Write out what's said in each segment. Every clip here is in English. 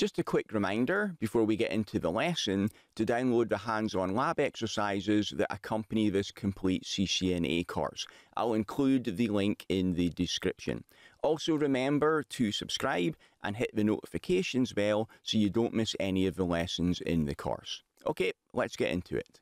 Just a quick reminder before we get into the lesson to download the hands-on lab exercises that accompany this complete CCNA course. I'll include the link in the description. Also remember to subscribe and hit the notifications bell so you don't miss any of the lessons in the course. Okay, let's get into it.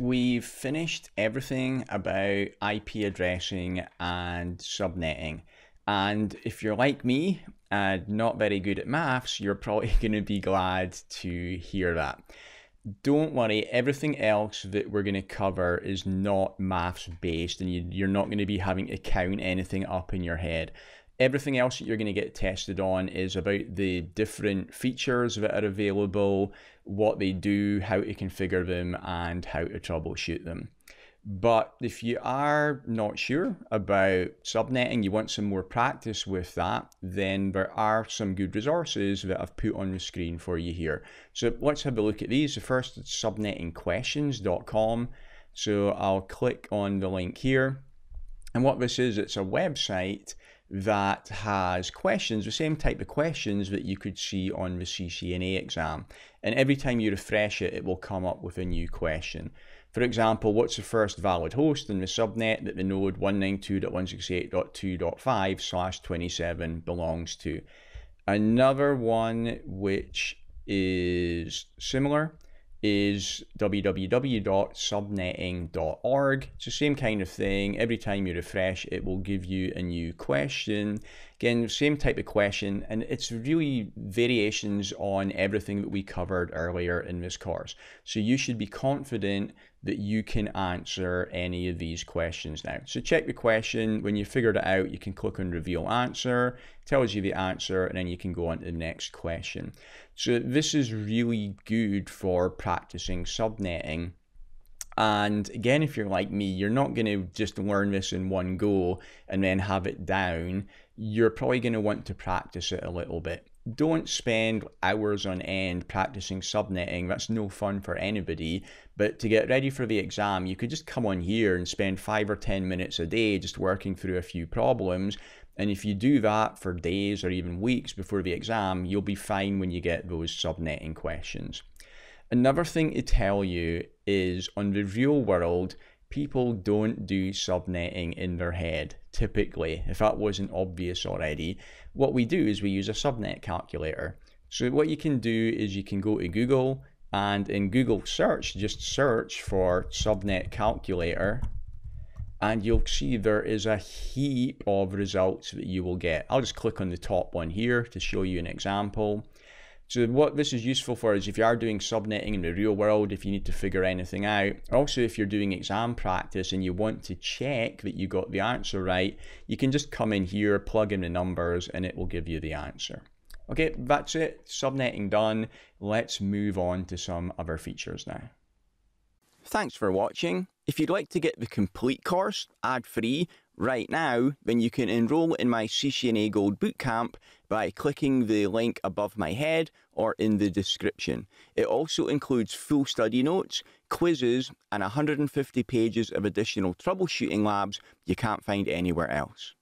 We've finished everything about IP addressing and subnetting. And if you're like me and not very good at maths, you're probably going to be glad to hear that. Don't worry, everything else that we're going to cover is not maths based, and you, are not going to be having to count anything up in your head. Everything else that you're going to get tested on is about the different features that are available, what they do, how to configure them, and how to troubleshoot them. But if you are not sure about subnetting, you want some more practice with that, then there are some good resources that I've put on the screen for you here. So let's have a look at these. The first is subnettingquestions.com. So I'll click on the link here. And what this is, it's a website that has questions, the same type of questions that you could see on the CCNA exam. And every time you refresh it, it will come up with a new question. For example, what's the first valid host in the subnet that the node 192.168.2.5 slash 27 belongs to? Another one which is similar is www.subnetting.org. It's the same kind of thing. Every time you refresh, it will give you a new question. Again, same type of question, and it's really variations on everything that we covered earlier in this course. So you should be confident that you can answer any of these questions now. So check the question. When you figured it out, you can click on reveal answer, tells you the answer, and then you can go on to the next question. So this is really good for practicing subnetting. And again, if you're like me, you're not going to just learn this in one go and then have it down. You're probably going to want to practice it a little bit. Don't spend hours on end practicing subnetting. That's no fun for anybody. But to get ready for the exam, you could just come on here and spend five or 10 minutes a day just working through a few problems. And if you do that for days or even weeks before the exam, you'll be fine when you get those subnetting questions. Another thing to tell you is on the real world, people don't do subnetting in their head, typically, if that wasn't obvious already. What we do is we use a subnet calculator. So what you can do is you can go to Google and in Google search, just search for subnet calculator and you'll see there is a heap of results that you will get. I'll just click on the top one here to show you an example. So what this is useful for is if you are doing subnetting in the real world, if you need to figure anything out, also if you're doing exam practice and you want to check that you got the answer right, you can just come in here, plug in the numbers, and it will give you the answer. Okay, that's it, subnetting done. Let's move on to some other features now. Thanks for watching. If you'd like to get the complete course ad-free right now, then you can enroll in my CCNA Gold Bootcamp by clicking the link above my head or in the description. It also includes full study notes, quizzes, and 150 pages of additional troubleshooting labs you can't find anywhere else.